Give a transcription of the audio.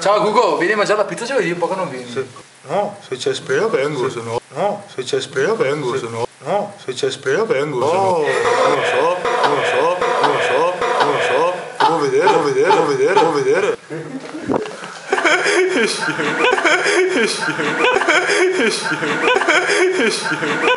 Ciao Gugo, vieni a mangiare la pizza, giovedì, un po' che non vieni. Se- no, se c'è spera vengo, se no. No, se c'è spera vengo, se no. No, se c'è spera vengo, se no. Oh. Non lo so, non lo so, non lo so, non lo so. Devo vedere, devo vedere, devo vedere, devo vedere. È scemo, è scemo, è scemo, è scemo.